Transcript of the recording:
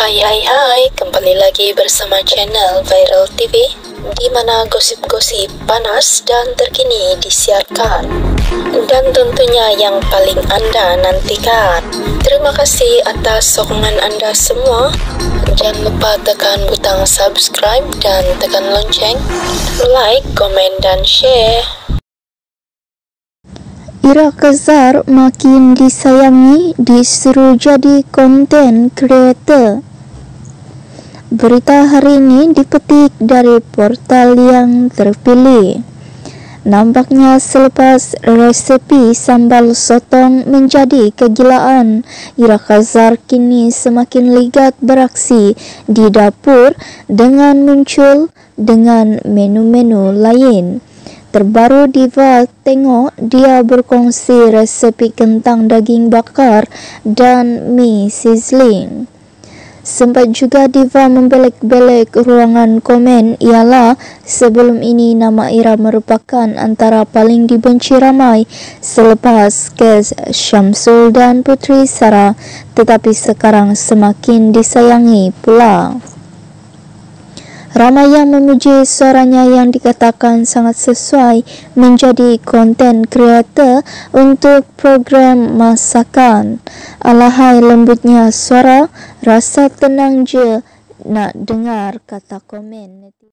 Hai hai hai, kembali lagi bersama channel Viral TV di mana gosip-gosip panas dan terkini disiarkan dan tentunya yang paling anda nantikan. Terima kasih atas sokongan anda semua. Jangan lupa tekan butang subscribe dan tekan lonceng, like, komen dan share. Ira Kazar makin disayangi disuruh jadi konten kreator. Berita hari ini dipetik dari portal yang terpilih. Nampaknya selepas resepi sambal sotong menjadi kegilaan, Ira Kazar kini semakin ligat beraksi di dapur dengan muncul dengan menu-menu lain. Terbaru Diva tengok dia berkongsi resepi kentang daging bakar dan mi sizzling. Sempat juga Diva membelek-belek ruangan komen ialah sebelum ini nama Ira merupakan antara paling dibenci ramai selepas kes Syamsul dan Putri Sarah tetapi sekarang semakin disayangi pula. Ramai yang memuji suaranya yang dikatakan sangat sesuai menjadi konten kreator untuk program masakan. Alahai lembutnya suara, rasa tenang je nak dengar kata komen.